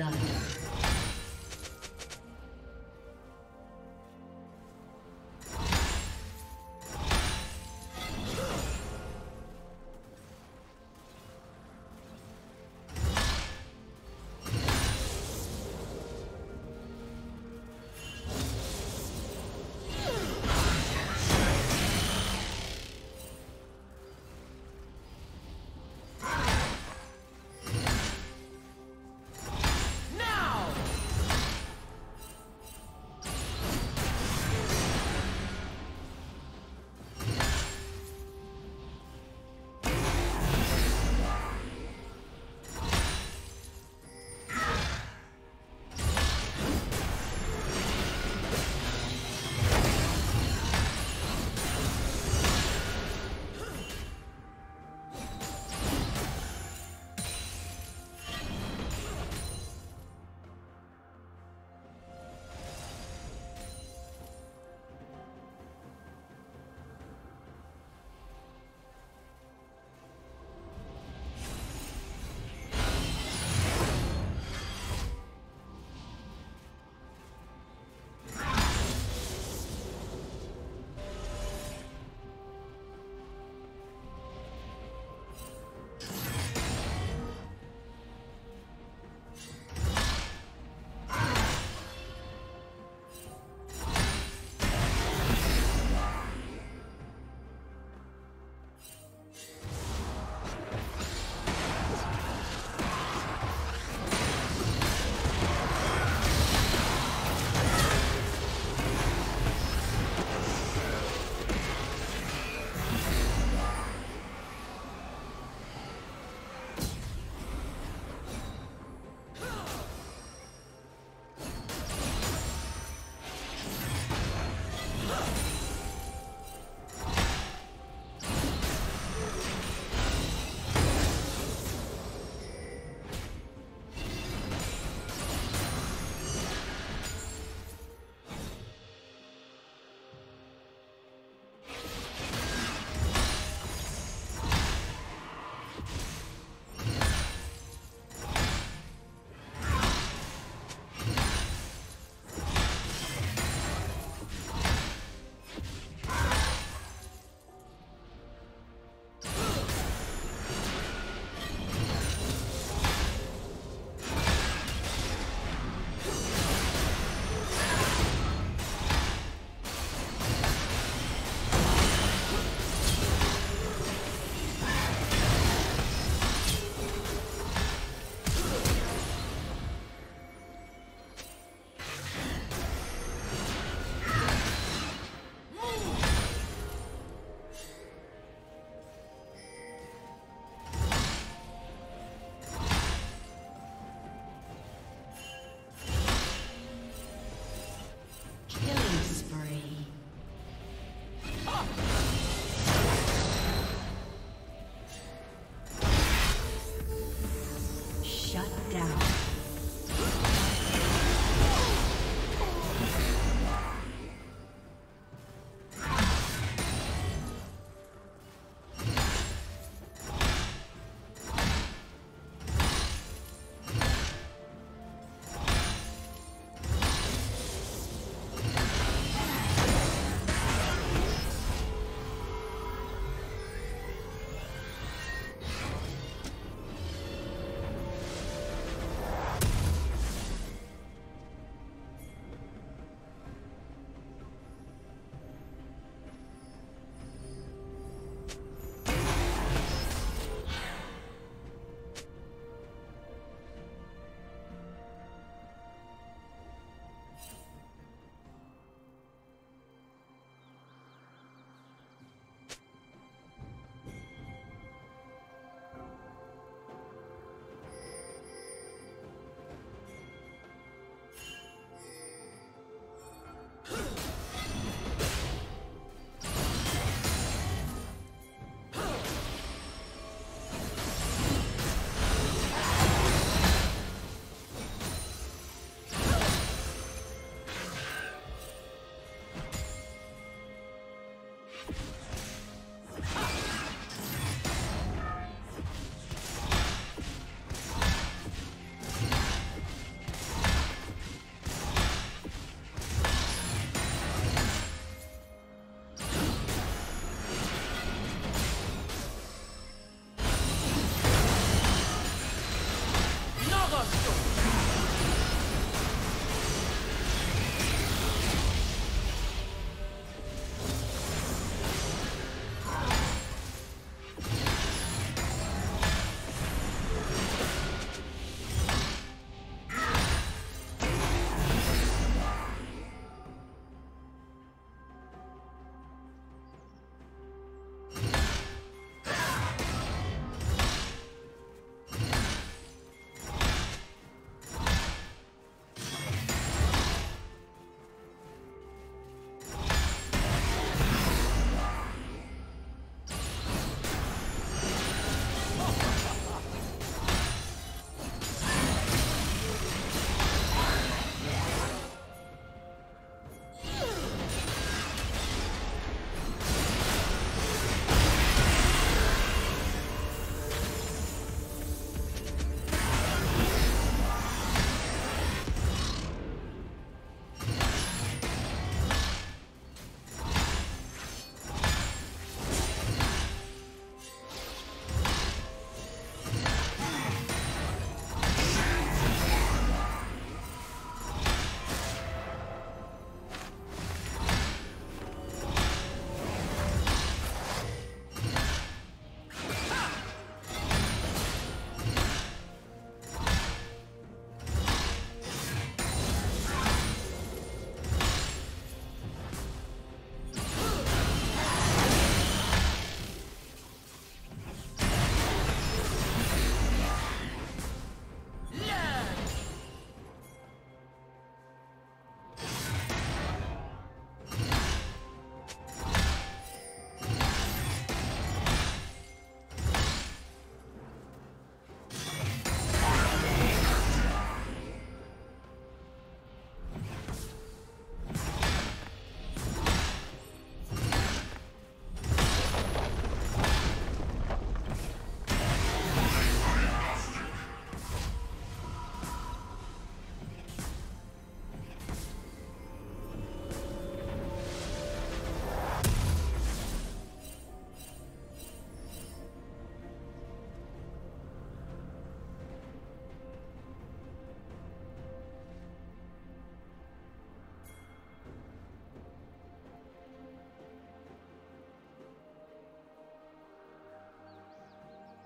blood.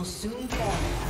Will soon fall.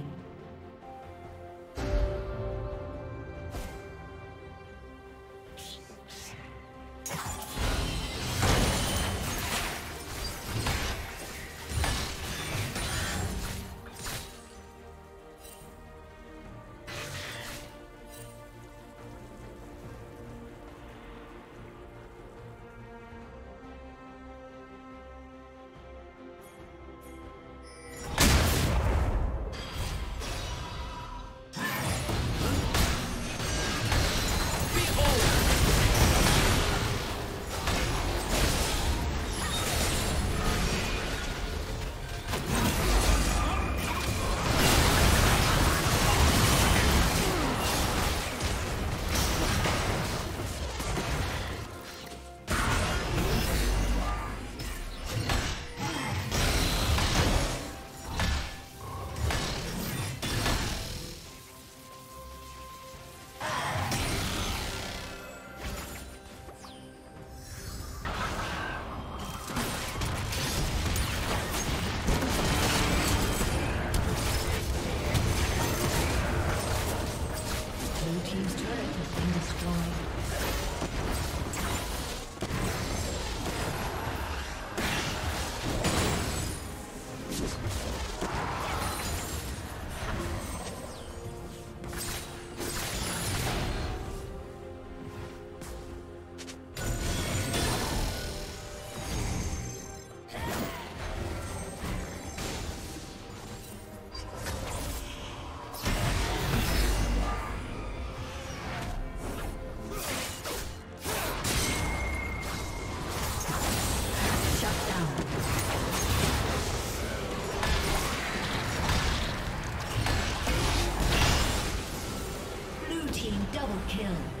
Double kill.